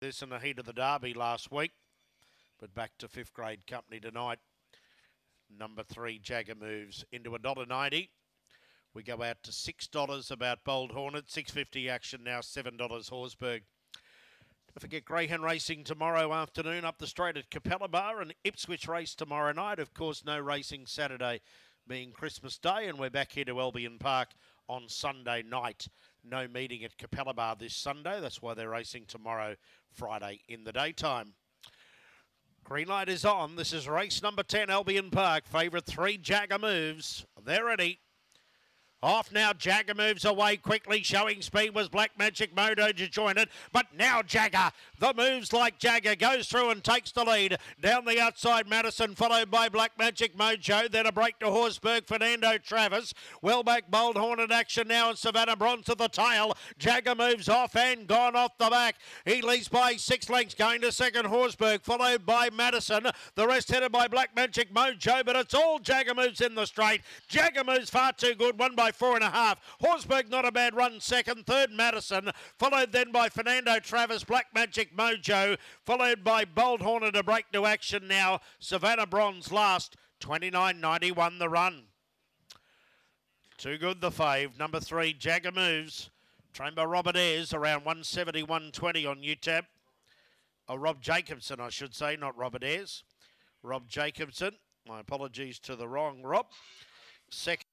this in the heat of the derby last week, but back to fifth grade company tonight. Number three, Jagger moves into a dollar ninety. We go out to six dollars about Bold Hornet, six fifty action now, seven dollars Horsburgh. Don't forget Greyhound racing tomorrow afternoon up the straight at Capalaba and Ipswich race tomorrow night. Of course, no racing Saturday being Christmas Day, and we're back here to Albion Park on Sunday night. No meeting at Capalaba this Sunday. That's why they're racing tomorrow, Friday in the daytime. Green light is on. This is race number 10, Albion Park. Favourite three, Jagger moves. They're ready. Off now, Jagger moves away quickly, showing speed was Black Magic Mojo to join it. But now Jagger, the moves like Jagger, goes through and takes the lead. Down the outside, Madison, followed by Black Magic Mojo. Then a break to Horsburgh, Fernando Travis. Well back, Bold Hornet action now, and Savannah Bronze to the tail. Jagger moves off and gone off the back. He leads by six lengths, going to second Horsburgh, followed by Madison. The rest headed by Black Magic Mojo, but it's all Jagger moves in the straight. Jagger moves far too good, one by by four and a half. Horsburgh, not a bad run, second. Third, Madison. Followed then by Fernando Travis, Black Magic Mojo. Followed by Bold Hornet, a break to action now. Savannah Bronze last. 29.91 the run. Too good the fave. Number three, Jagger Moves. Trained by Robert Ayres, around 170, 120 on UTAB. Oh, Rob Jacobson, I should say, not Robert Ayres. Rob Jacobson. My apologies to the wrong Rob. Second.